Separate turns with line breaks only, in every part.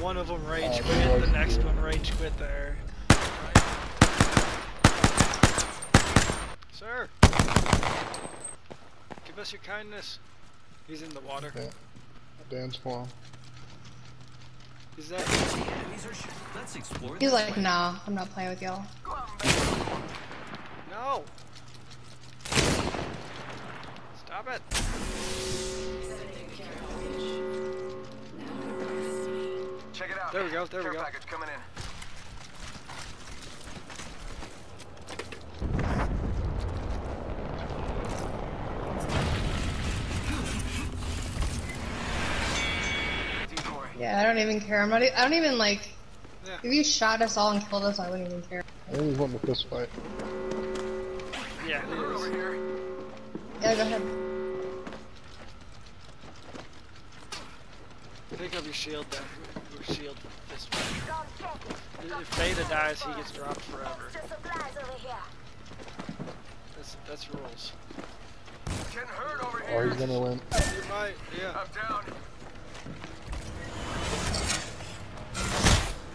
One of them rage
Uh,
quit, the next
here.
one rage quit there. Sir! Give us your kindness. He's in the water.
Yeah. Dance for him.
Is that
Enemies are sh- Let's explore
He's like,
way.
nah, I'm not playing with y'all.
No! Stop it!
Check it out.
There we go, there we go.
package coming in.
Yeah, I don't even care. I'm not. e- I don't even like.
Yeah.
If you shot us all and killed us, I wouldn't even care.
I think he's wanting to fist fight.
Yeah, it
Over here.
Yeah, go ahead.
Pick up your shield then. Your shield this way. If Beta dies, he gets dropped forever. That's, that's rules.
Getting hurt over
Or
here.
he's gonna win.
You might, yeah.
I'm down.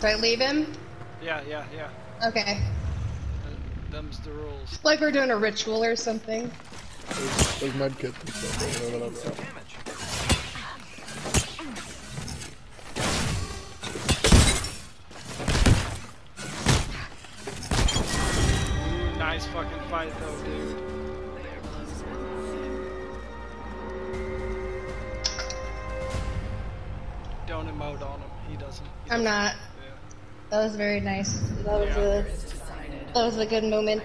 Do I leave him?
Yeah, yeah, yeah.
Okay.
Uh, Them's the rules.
Like we're doing a ritual or something.
There's, there's med kits and stuff
nice fucking fight though, dude. Don't emote on him. He doesn't. he
I'm
doesn't-
not.
Yeah.
That was very nice. That was
Yeah.
a. That was a good moment.